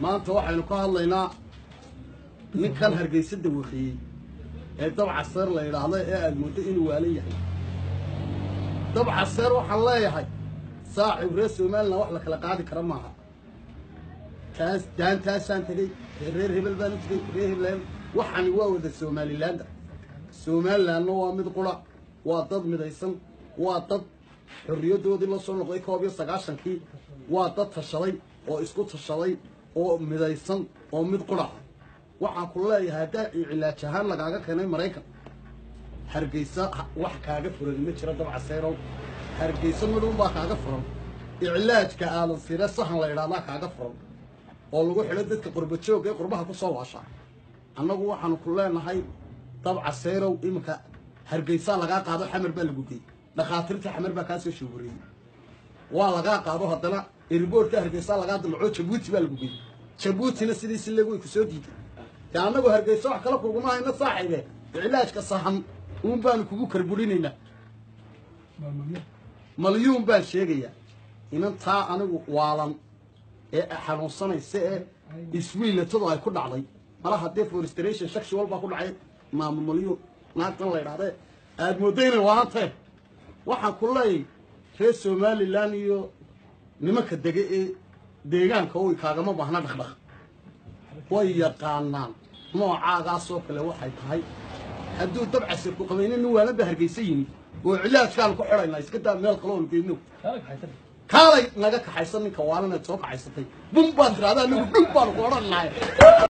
ما أنت واحد نقاه الله هنا من كان هرجي سد وخي طبعا صار له إلى الله إيه المدين والي يعني طبعا صار وح الله يا حي صاحب رأس ومالنا وح لك لقاعد كرمها تاس دان تاس أنت لي غير هبل بنت لي غير هبل وح عن وو ذا سومالي لاند سومال لأنه هو مد قلع واتض مد يسم واتض الريو دو دي لصون لقوي كوبي سقاشن كي واتض فشلي أو إسكوت فشلي oo midaysan oo mid qurhaca waxaan ku leeyahay haddaa cilaaj ahaan lagaaga keenay maraykan hargeysa wax kaaga furan ma jira dabcaseyrow hargeysa baa kaaga furan icilaajka aadan sire sahan la idhahdaa kaaga furan oo lagu xidho dadka qurbajooga ee qurbaha ku soo waashaa annagu waxaanu ku leenahay dabcaseyrow iminka hargeysaa lagaa qaado xamar baa lagu geeyey dhakhaatiirta xamar baa kaasoo shoogoreeyey waa lagaa qaado haddana إيربورك هرقيسا لقاد لعو جبوتي بالقبي جبوتي نسلي سلقوي كسو ديدي تعنقو هرقيسا وحكا لكو قمها إنا صاحبه علاجك صحن ونبان كوكو كربولينينا مليون بان شيغيا إنان تا أنقو قوالان إيه أحنو سنة إيه إسويل لتضعي يكون علي ملاحة دي فورستريشن شكش والبا كل علي ما من مليون ناقتن الله يرعده أدمودين وانته waxaan ku leeyahay reer somalilan iyo nimanka dega ee deegaanka oy kaagama baahna dhaqdhaq way yaqaanaan noocaagaasoo kale waxay tahay hadduu dabcasir ku qabayna nin waalanba hargaysa yimi oo cilaajkaan ku xidhaynaa iska daa meel kaloon geednow kaalay naga kaxaysa ninka waalanad soo kaxaysatay bun baad tiraada anigu dhun baanu ku odhan lahay